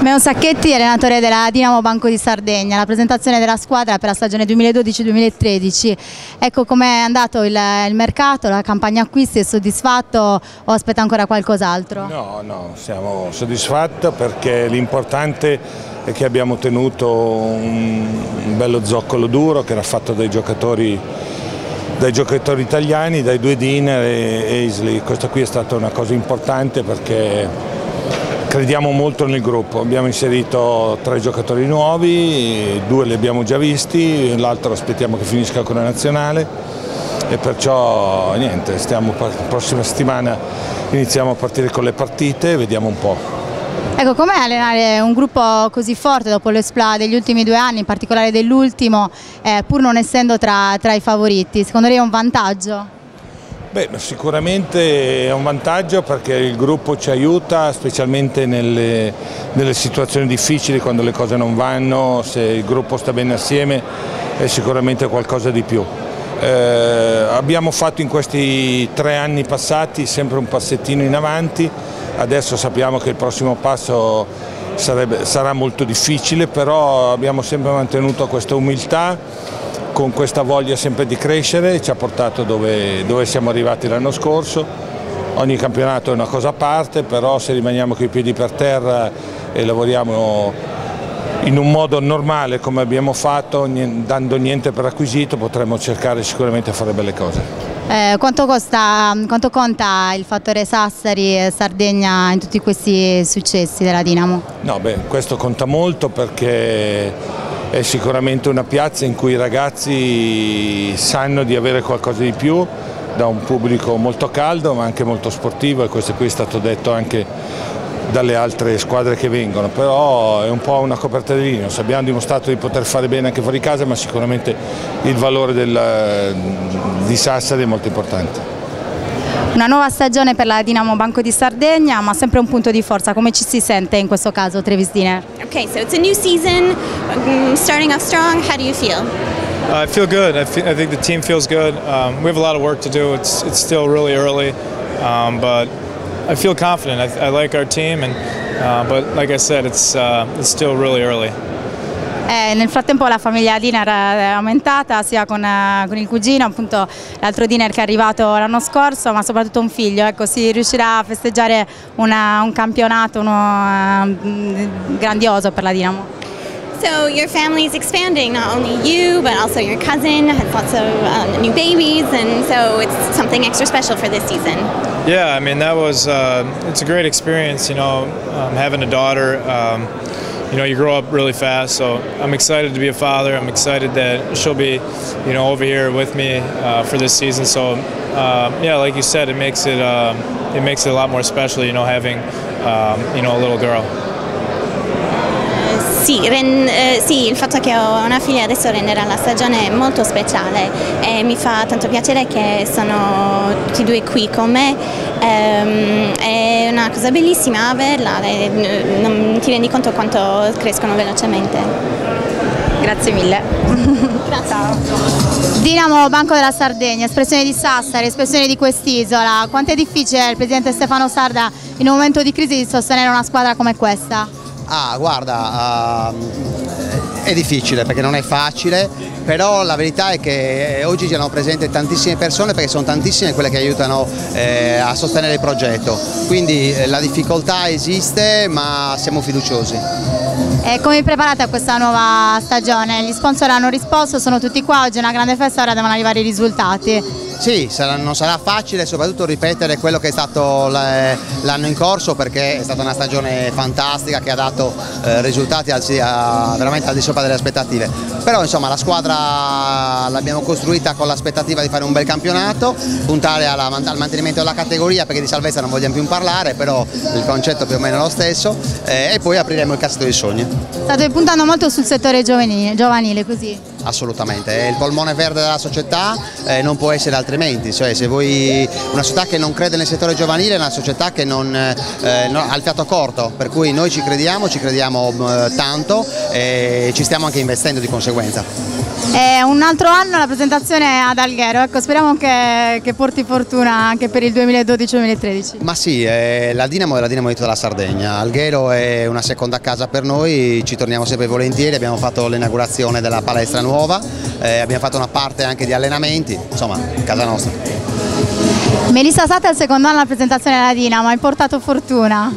Meo Sacchetti, allenatore della Dinamo Banco di Sardegna, la presentazione della squadra per la stagione 2012-2013. Ecco com'è andato il, il, mercato, la campagna acquisti, è soddisfatto o aspetta ancora qualcos'altro? No, no, siamo soddisfatti perché l'importante è che abbiamo tenuto un, un bello zoccolo duro che era fatto dai giocatori dai giocatori italiani, dai due Diner e Aisley. Questa qui è stata una cosa importante perché Crediamo molto nel gruppo, abbiamo inserito tre giocatori nuovi, due li abbiamo già visti, l'altro aspettiamo che finisca con la nazionale e perciò niente, stiamo, prossima settimana iniziamo a partire con le partite vediamo un po'. Ecco, com'è allenare un gruppo così forte dopo l'esploa degli ultimi due anni, in particolare dell'ultimo, eh, pur non essendo tra, tra i favoriti? Secondo lei è un vantaggio? Beh, sicuramente è un vantaggio perché il gruppo ci aiuta, specialmente nelle, nelle, situazioni difficili, quando le cose non vanno, se il gruppo sta bene assieme è sicuramente qualcosa di più. Eh, abbiamo fatto in questi tre anni passati sempre un passettino in avanti, adesso sappiamo che il prossimo passo sarebbe, sarà molto difficile, però abbiamo sempre mantenuto questa umiltà con questa voglia sempre di crescere ci ha portato dove, dove siamo arrivati l'anno scorso. Ogni campionato è una cosa a parte, però se rimaniamo con i piedi per terra e lavoriamo in un modo normale come abbiamo fatto, dando niente per acquisito, potremmo cercare sicuramente di fare belle cose. Eh, quanto, costa, quanto, conta il fattore Sassari e Sardegna in tutti questi successi della Dinamo? No, beh, questo conta molto perché è sicuramente una piazza in cui i ragazzi sanno di avere qualcosa di più da un pubblico molto caldo ma anche molto sportivo e questo qui è stato detto anche dalle altre squadre che vengono, però è un po' una coperta di Linus, abbiamo dimostrato di poter fare bene anche fuori casa ma sicuramente il valore del, di Sassari è molto importante. Una nuova stagione per la Dinamo Banco di Sardegna, ma sempre un punto di forza. Come ci si sente in questo caso, Trevis Diner? Okay, so it's a new season, um, starting off strong. How do you feel? Uh, I feel good. I, feel, I, think the team feels good. Um, we have a lot of work to do. It's it's still really early, um, but I feel confident. I, I like our team, and uh, but like I said, it's uh, it's still really early. Eh, nel frattempo la famiglia Diner è aumentata sia con, eh, con il cugino, appunto l'altro Diner che è arrivato l'anno scorso, ma soprattutto un figlio, ecco, si riuscirà a festeggiare una, un campionato uno, uh, grandioso per la Dinamo. So your family is expanding, not only you, but also your cousin has lots of um, new babies, and so it's something extra special for this season. Yeah, I mean that was uh, it's a great experience, you know, um, having a daughter. Um, you know, you grow up really fast. So I'm excited to be a father. I'm excited that she'll be, you know, over here with me uh, for this season. So uh, yeah, like you said, it makes it uh, it makes it a lot more special. You know, having um, you know a little girl. Sì, eh, sì, il fatto che ho una figlia adesso renderà la stagione molto speciale e mi fa tanto piacere che sono tutti e due qui con me, ehm, è una cosa bellissima averla, e non ti rendi conto quanto crescono velocemente. Grazie mille. Grazie. Dinamo Banco della Sardegna, espressione di Sassari, espressione di quest'isola. Quanto è difficile il presidente Stefano Sarda in un momento di crisi di sostenere una squadra come questa? Ah, guarda, uh, è difficile perché non è facile, però la verità è che oggi siano presenti tantissime persone perché sono tantissime quelle che aiutano eh, a sostenere il progetto, quindi eh, la difficoltà esiste ma siamo fiduciosi. E come vi preparate a questa nuova stagione? Gli sponsor hanno risposto, sono tutti qua, oggi è una grande festa, ora devono arrivare i risultati. Sì, non sarà facile soprattutto ripetere quello che è stato l'anno in corso perché è stata una stagione fantastica che ha dato eh, risultati al, veramente al di sopra delle aspettative. Però insomma la squadra l'abbiamo costruita con l'aspettativa di fare un bel campionato, puntare alla, al mantenimento della categoria perché di salvezza non vogliamo più parlare, però il concetto più o meno è lo stesso eh, e poi apriremo il cassetto dei sogni. State puntando molto sul settore giovanile, giovanile così? Assolutamente, è il polmone verde della società, eh, non può essere altrimenti, cioè se voi una società che non crede nel settore giovanile è una società che non, eh, non ha il fiato corto, per cui noi ci crediamo, ci crediamo eh, tanto e ci stiamo anche investendo di conseguenza. È un altro anno la presentazione ad Alghero, ecco, speriamo che, che porti fortuna anche per il 2012-2013. Ma sì, eh, la Dinamo è la Dinamo di tutta la Sardegna, Alghero è una seconda casa per noi, ci torniamo sempre volentieri, abbiamo fatto l'inaugurazione della palestra nuova, eh, abbiamo fatto una parte anche di allenamenti, insomma, casa nostra. Melissa Sate è il secondo anno alla presentazione della Dinamo, hai portato fortuna?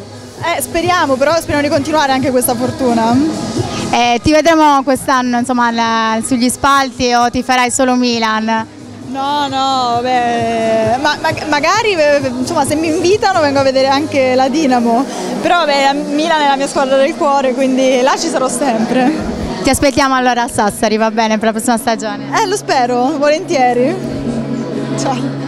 Eh, speriamo, però speriamo di continuare anche questa fortuna. Eh, ti vedremo quest'anno sugli spalti o ti farai solo Milan? No, no, beh, ma, ma, magari insomma, se mi invitano vengo a vedere anche la Dinamo, però beh, Milan è la mia squadra del cuore, quindi là ci sarò sempre. Ti aspettiamo allora a Sassari, va bene, per la prossima stagione? Eh, lo spero, volentieri. Ciao.